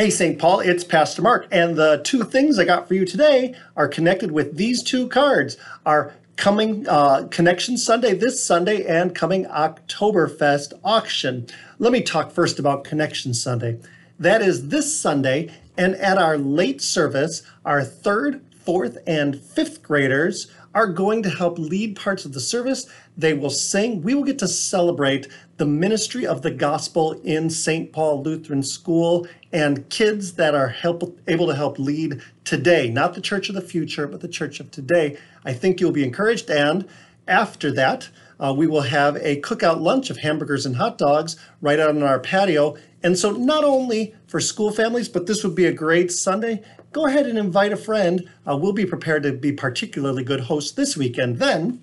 Hey, St. Paul, it's Pastor Mark, and the two things I got for you today are connected with these two cards. Our coming uh, Connection Sunday this Sunday and coming Oktoberfest auction. Let me talk first about Connection Sunday. That is this Sunday, and at our late service, our third, fourth, and fifth graders are going to help lead parts of the service. They will sing. We will get to celebrate the ministry of the gospel in St. Paul Lutheran School and kids that are help, able to help lead today, not the church of the future, but the church of today. I think you'll be encouraged. And after that, uh, we will have a cookout lunch of hamburgers and hot dogs right out on our patio. And so, not only for school families, but this would be a great Sunday go ahead and invite a friend. Uh, we'll be prepared to be particularly good hosts this weekend. Then,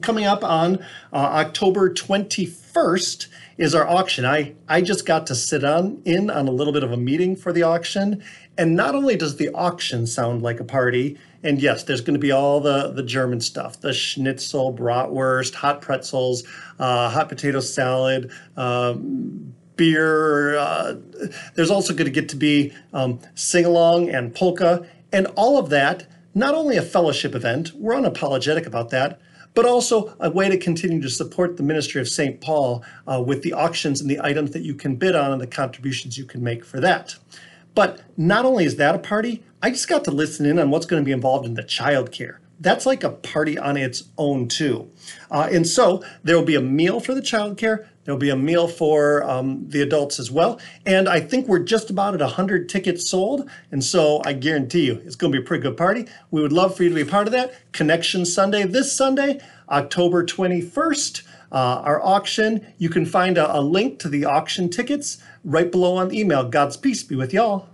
coming up on uh, October 21st is our auction. I, I just got to sit on in on a little bit of a meeting for the auction. And not only does the auction sound like a party, and yes, there's going to be all the, the German stuff the schnitzel, bratwurst, hot pretzels, uh, hot potato salad, um, beer. Uh, there's also going to get to be um, sing along and polka, and all of that. Not only a fellowship event, we're unapologetic about that, but also a way to continue to support the ministry of St. Paul uh, with the auctions and the items that you can bid on and the contributions you can make for that. But not only is that a party, I just got to listen in on what's going to be involved in the childcare that's like a party on its own too. Uh, and so there will be a meal for the childcare. There'll be a meal for um, the adults as well. And I think we're just about at 100 tickets sold. And so I guarantee you it's going to be a pretty good party. We would love for you to be part of that. Connection Sunday this Sunday, October 21st. Uh, our auction, you can find a, a link to the auction tickets right below on the email. God's peace be with y'all.